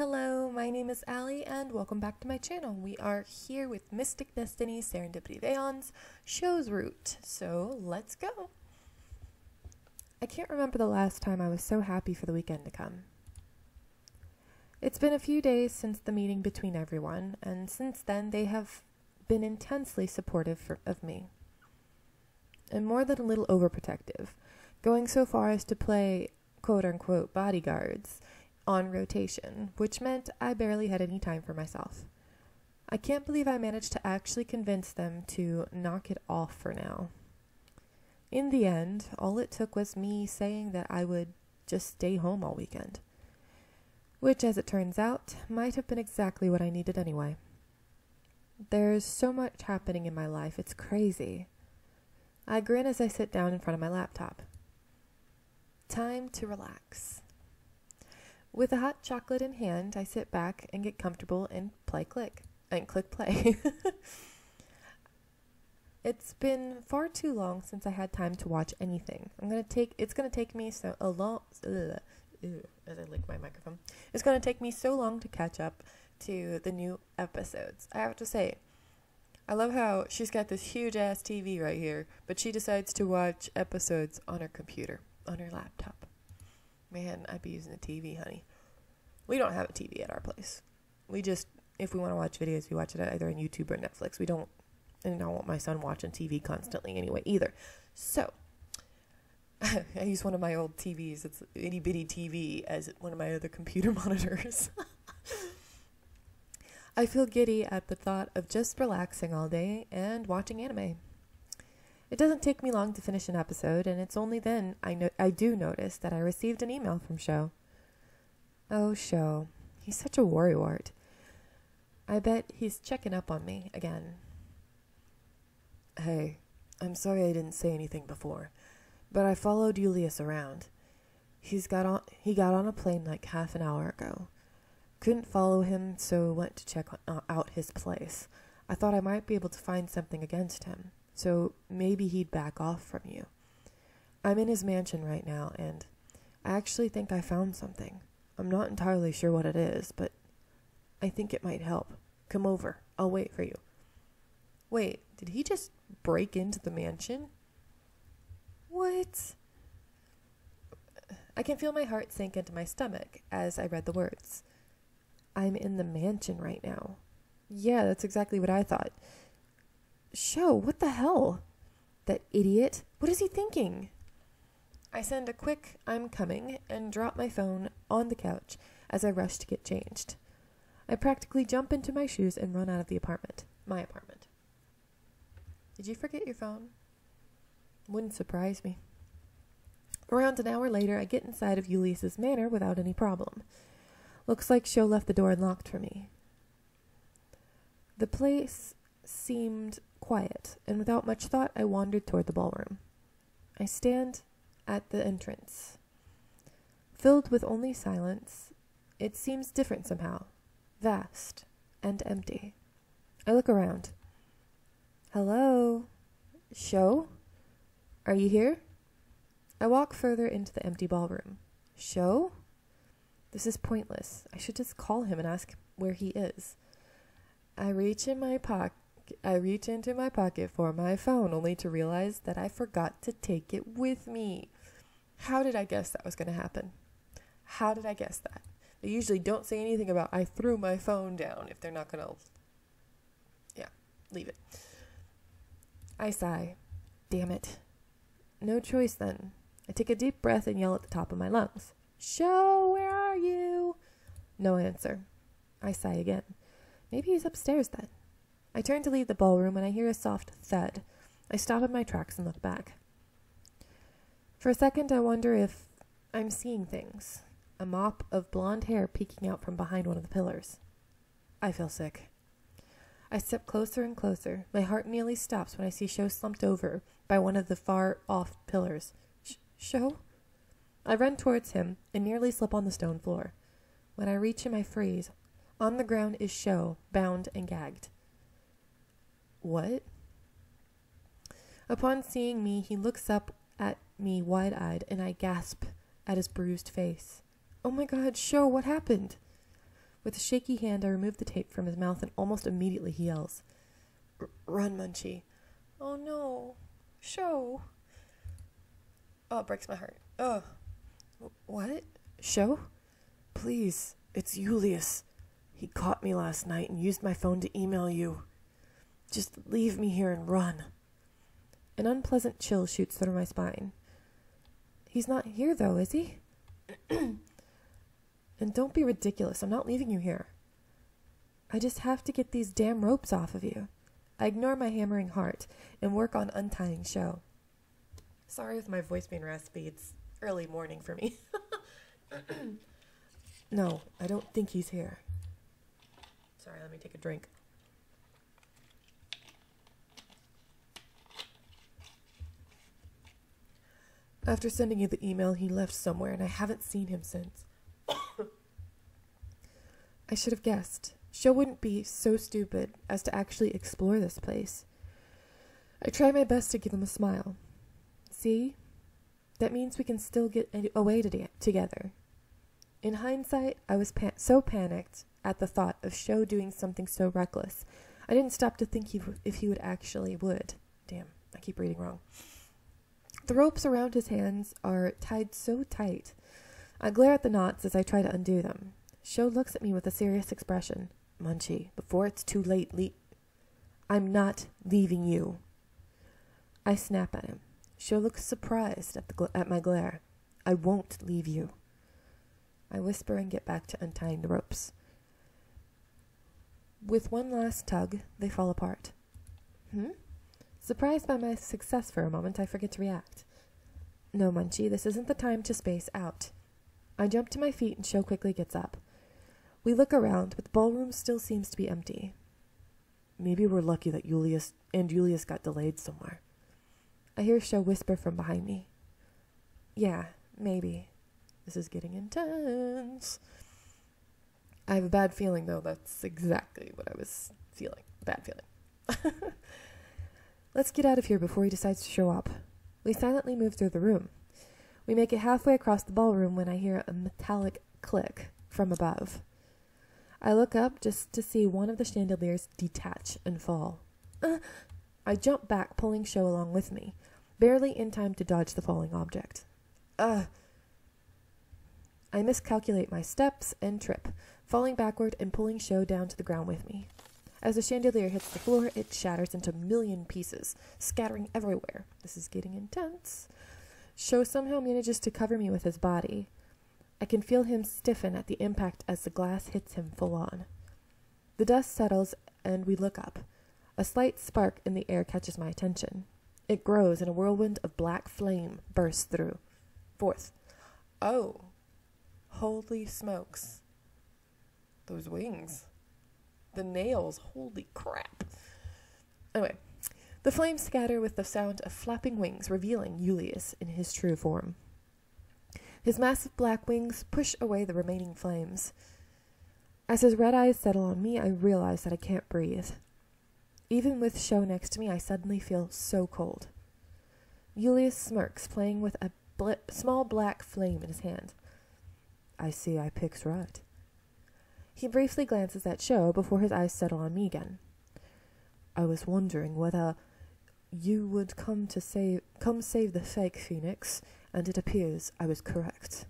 Hello, my name is Allie and welcome back to my channel. We are here with Mystic Destiny Serendipity Veons Sho's Route, so let's go. I can't remember the last time I was so happy for the weekend to come. It's been a few days since the meeting between everyone, and since then they have been intensely supportive for, of me. And more than a little overprotective, going so far as to play quote unquote bodyguards on rotation, which meant I barely had any time for myself. I can't believe I managed to actually convince them to knock it off for now. In the end, all it took was me saying that I would just stay home all weekend. Which, as it turns out, might have been exactly what I needed anyway. There's so much happening in my life, it's crazy. I grin as I sit down in front of my laptop. Time to relax. With a hot chocolate in hand, I sit back and get comfortable and play click and click play. it's been far too long since I had time to watch anything. I'm gonna take it's gonna take me so a long ugh, ugh, as I lick my microphone. It's gonna take me so long to catch up to the new episodes. I have to say, I love how she's got this huge ass TV right here, but she decides to watch episodes on her computer, on her laptop. Man, I'd be using a TV, honey. We don't have a TV at our place. We just, if we want to watch videos, we watch it either on YouTube or Netflix. We don't, and I don't want my son watching TV constantly anyway either. So, I use one of my old TVs. It's itty bitty TV as one of my other computer monitors. I feel giddy at the thought of just relaxing all day and watching anime. It doesn't take me long to finish an episode, and it's only then I no- I do notice that I received an email from Sho. Oh, Sho. He's such a worrywart. I bet he's checking up on me again. Hey, I'm sorry I didn't say anything before, but I followed Julius around. He's got on he got on a plane like half an hour ago. Couldn't follow him, so went to check on, out his place. I thought I might be able to find something against him so maybe he'd back off from you. I'm in his mansion right now, and I actually think I found something. I'm not entirely sure what it is, but I think it might help. Come over. I'll wait for you. Wait, did he just break into the mansion? What? I can feel my heart sink into my stomach as I read the words. I'm in the mansion right now. Yeah, that's exactly what I thought. Sho, what the hell? That idiot. What is he thinking? I send a quick I'm coming and drop my phone on the couch as I rush to get changed. I practically jump into my shoes and run out of the apartment. My apartment. Did you forget your phone? Wouldn't surprise me. Around an hour later, I get inside of Julius's manor without any problem. Looks like Sho left the door unlocked for me. The place seemed quiet, and without much thought, I wandered toward the ballroom. I stand at the entrance. Filled with only silence, it seems different somehow, vast and empty. I look around. Hello? Sho? Are you here? I walk further into the empty ballroom. Sho? This is pointless. I should just call him and ask where he is. I reach in my pocket I reach into my pocket for my phone only to realize that I forgot to take it with me. How did I guess that was going to happen? How did I guess that? They usually don't say anything about I threw my phone down if they're not going to Yeah, leave it. I sigh. Damn it. No choice then. I take a deep breath and yell at the top of my lungs. Sho, where are you? No answer. I sigh again. Maybe he's upstairs then. I turn to leave the ballroom when I hear a soft thud. I stop in my tracks and look back. For a second, I wonder if I'm seeing things. A mop of blonde hair peeking out from behind one of the pillars. I feel sick. I step closer and closer. My heart nearly stops when I see Sho slumped over by one of the far off pillars. Sh- Sho? I run towards him and nearly slip on the stone floor. When I reach him, I freeze. On the ground is Sho, bound and gagged. What? Upon seeing me, he looks up at me wide eyed, and I gasp at his bruised face. Oh my god, Sho, what happened? With a shaky hand, I remove the tape from his mouth, and almost immediately he yells, Run, Munchie. Oh no. Sho. Oh, it breaks my heart. Oh. What? Sho? Please, it's Julius. He caught me last night and used my phone to email you. Just leave me here and run. An unpleasant chill shoots through my spine. He's not here, though, is he? and don't be ridiculous. I'm not leaving you here. I just have to get these damn ropes off of you. I ignore my hammering heart and work on untying Sho. Sorry with my voice being raspy. It's early morning for me. no, I don't think he's here. Sorry, let me take a drink. After sending you the email, he left somewhere, and I haven't seen him since. I should have guessed. Sho wouldn't be so stupid as to actually explore this place. I try my best to give him a smile. See? That means we can still get away to together. In hindsight, I was pan so panicked at the thought of Sho doing something so reckless. I didn't stop to think he if he would actually would. Damn, I keep reading wrong. The ropes around his hands are tied so tight. I glare at the knots as I try to undo them. Sho looks at me with a serious expression. Munchie, before it's too late, le- I'm not leaving you. I snap at him. Sho looks surprised at, the at my glare. I won't leave you. I whisper and get back to untying the ropes. With one last tug, they fall apart. Hmm? Surprised by my success for a moment, I forget to react. No, Munchie, this isn't the time to space out. I jump to my feet and Sho quickly gets up. We look around, but the ballroom still seems to be empty. Maybe we're lucky that Julius and Julius got delayed somewhere. I hear Sho whisper from behind me. Yeah, maybe. This is getting intense. I have a bad feeling, though. That's exactly what I was feeling. Bad feeling. Let's get out of here before he decides to show up. We silently move through the room. We make it halfway across the ballroom when I hear a metallic click from above. I look up just to see one of the chandeliers detach and fall. Uh, I jump back, pulling Sho along with me, barely in time to dodge the falling object. Ugh. I miscalculate my steps and trip, falling backward and pulling Sho down to the ground with me. As the chandelier hits the floor, it shatters into a million pieces, scattering everywhere. This is getting intense. Sho somehow manages to cover me with his body. I can feel him stiffen at the impact as the glass hits him full on. The dust settles, and we look up. A slight spark in the air catches my attention. It grows, and a whirlwind of black flame bursts through. Fourth. Oh. Holy smokes. Those wings. The nails, holy crap. Anyway, the flames scatter with the sound of flapping wings, revealing Julius in his true form. His massive black wings push away the remaining flames. As his red eyes settle on me, I realize that I can't breathe. Even with Sho next to me, I suddenly feel so cold. Julius smirks, playing with a bl small black flame in his hand. I see I picks right. He briefly glances at Sho before his eyes settle on me again. I was wondering whether you would come to save come save the fake Phoenix, and it appears I was correct.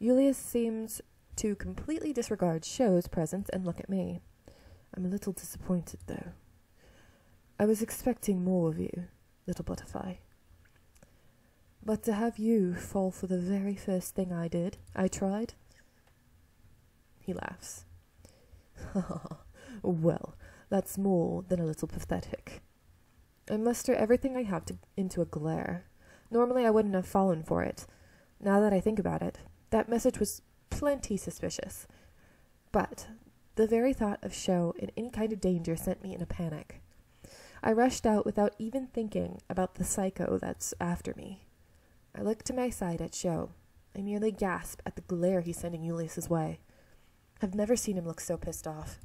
Julius seems to completely disregard Sho's presence and look at me. I'm a little disappointed, though. I was expecting more of you, little butterfly. But to have you fall for the very first thing I did, I tried, laughs. well, that's more than a little pathetic. I muster everything I have to, into a glare. Normally I wouldn't have fallen for it. Now that I think about it, that message was plenty suspicious. But the very thought of Sho in any kind of danger sent me in a panic. I rushed out without even thinking about the psycho that's after me. I look to my side at Sho. I nearly gasp at the glare he's sending Julius's way. I've never seen him look so pissed off.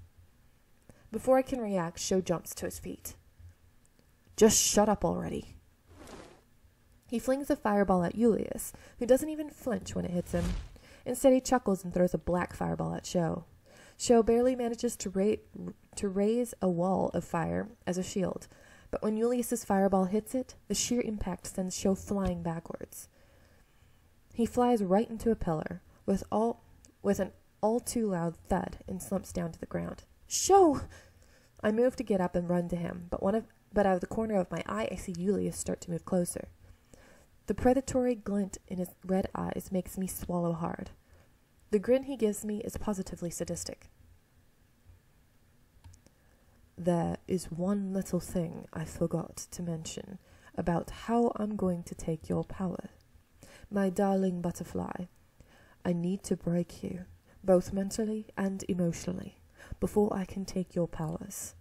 Before I can react, Sho jumps to his feet. Just shut up already. He flings a fireball at Julius, who doesn't even flinch when it hits him. Instead, he chuckles and throws a black fireball at Sho. Sho barely manages to, ra- to raise a wall of fire as a shield, but when Julius's fireball hits it, the sheer impact sends Sho flying backwards. He flies right into a pillar with all with an all too loud thud and slumps down to the ground. Sho! I move to get up and run to him, but one of but out of the corner of my eye I see Julius start to move closer. The predatory glint in his red eyes makes me swallow hard. The grin he gives me is positively sadistic. There is one little thing I forgot to mention about how I'm going to take your power. My darling butterfly, I need to break you, both mentally and emotionally, before I can take your powers.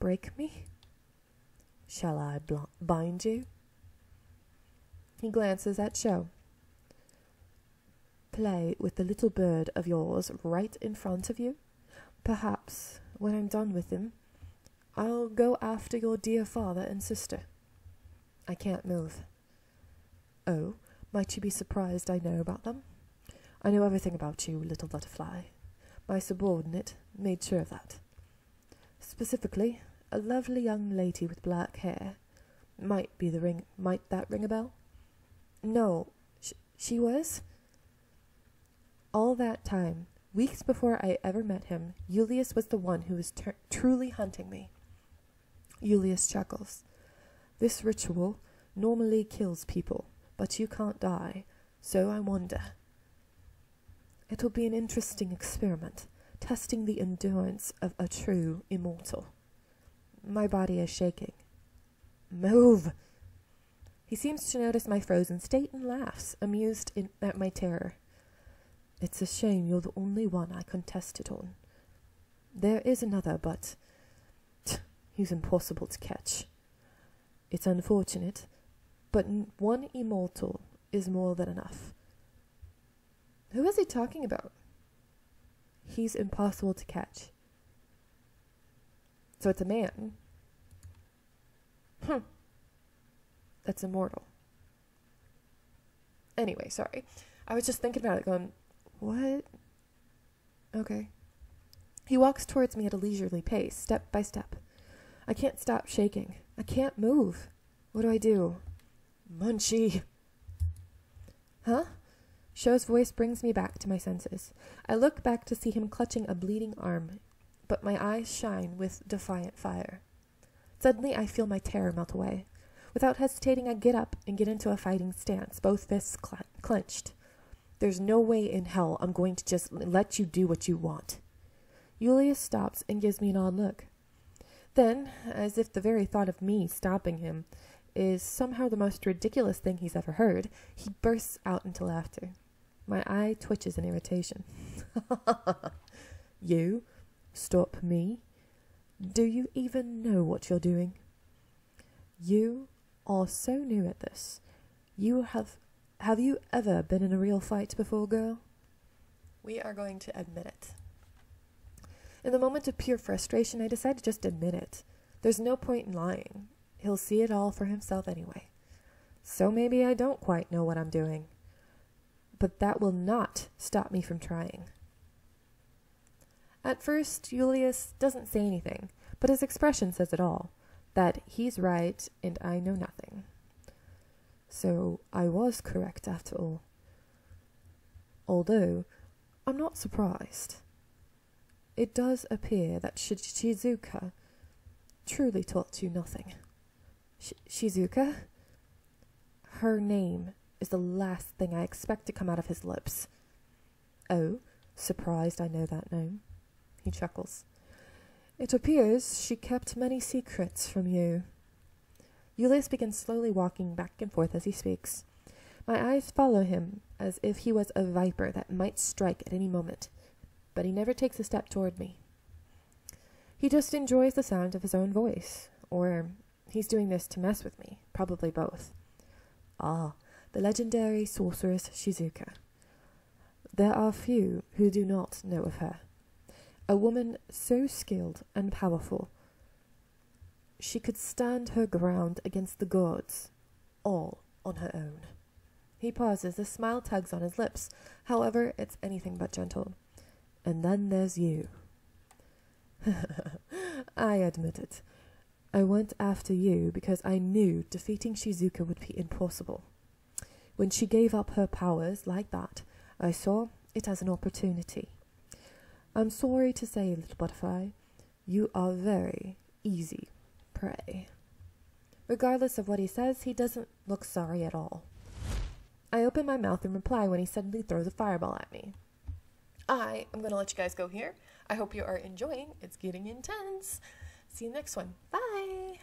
Break me? Shall I bind you? He glances at Sho. Play with the little bird of yours right in front of you? Perhaps, when I'm done with him, I'll go after your dear father and sister. I can't move. Oh, might you be surprised I know about them? I know everything about you, little butterfly. My subordinate made sure of that. Specifically, a lovely young lady with black hair. Might be the ring. Might that ring a bell? No, sh- she was. All that time, weeks before I ever met him, Julius was the one who was truly hunting me. Julius chuckles. This ritual normally kills people, but you can't die, so I wonder. It'll be an interesting experiment, testing the endurance of a true immortal. My body is shaking. Move! He seems to notice my frozen state and laughs, amused in, at my terror. It's a shame you're the only one I contested on. There is another, but he's impossible to catch. It's unfortunate, but one immortal is more than enough. Who is he talking about? He's impossible to catch. So it's a man. Hmm. That's immortal. Anyway, sorry. I was just thinking about it, going, what? Okay. He walks towards me at a leisurely pace, step by step. I can't stop shaking. I can't move. What do I do? Munchie. Huh? Sho's voice brings me back to my senses. I look back to see him clutching a bleeding arm but my eyes shine with defiant fire. Suddenly, I feel my terror melt away. Without hesitating, I get up and get into a fighting stance, both fists cl- clenched. There's no way in hell I'm going to just let you do what you want. Julius stops and gives me an odd look. Then, as if the very thought of me stopping him is somehow the most ridiculous thing he's ever heard, he bursts out into laughter. My eye twitches in irritation. you Stop me? Do you even know what you're doing? You are so new at this. You have. Have you ever been in a real fight before, girl? We are going to admit it. In the moment of pure frustration, I decide to just admit it. There's no point in lying. He'll see it all for himself anyway. So maybe I don't quite know what I'm doing. But that will not stop me from trying. At first, Julius doesn't say anything, but his expression says it all that he's right and I know nothing. So I was correct after all. Although, I'm not surprised. It does appear that Shizuka truly taught you nothing. Sh- Shizuka? Her name is the last thing I expect to come out of his lips. Oh, surprised I know that name. He chuckles. It appears she kept many secrets from you. Julius begins slowly walking back and forth as he speaks. My eyes follow him as if he was a viper that might strike at any moment, but he never takes a step toward me. He just enjoys the sound of his own voice, or he's doing this to mess with me, probably both. Ah, the legendary sorceress Shizuka. There are few who do not know of her a woman so skilled and powerful. She could stand her ground against the gods, all on her own. He pauses, a smile tugs on his lips. However, it's anything but gentle. And then there's you. I admit it. I went after you because I knew defeating Shizuka would be impossible. When she gave up her powers like that, I saw it as an opportunity. I'm sorry to say, little butterfly, you are very easy prey. Regardless of what he says, he doesn't look sorry at all. I open my mouth in reply when he suddenly throws a fireball at me. I am going to let you guys go here. I hope you are enjoying. It's getting intense. See you next one. Bye.